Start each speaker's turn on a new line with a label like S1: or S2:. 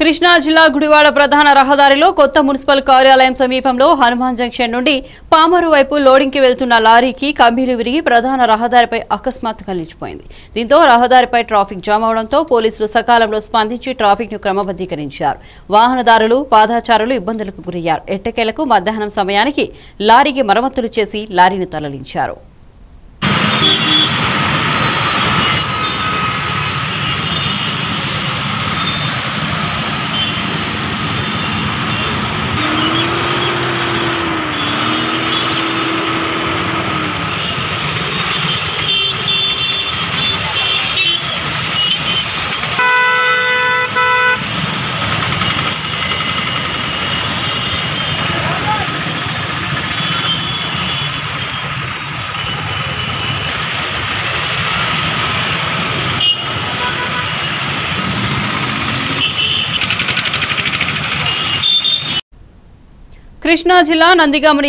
S1: కృష్ణా జిల్లా గుడివాడ ప్రధాన రహదారిలో కొత్త మున్సిపల్ కార్యాలయం సమీపంలో హనుమాన్ జంక్షన్ నుండి పామరు వైపు లోడింగ్కి వెళ్తున్న లారీకి కమ్మీలు విరిగి ప్రధాన రహదారిపై అకస్మాత్తుగా నిలిచిపోయింది. దీంతో రహదారిపై ట్రాఫిక్ జామ్ అవడంతో పోలీసులు సకాలంలో స్పందించి ట్రాఫిక్ను క్రమబద్దీకరించారు క్రమబద్ధీకరించారు. వాహనదారులు పాదాచారులు ఇబ్బందులకు గురయ్యారు. ఎట్టకేలకు మధ్యాహ్నం సమయానికి లారీకి మరమ్మతులు చేసి లారీని తరలించారు. కృష్ణా జిల్లా నందిగామని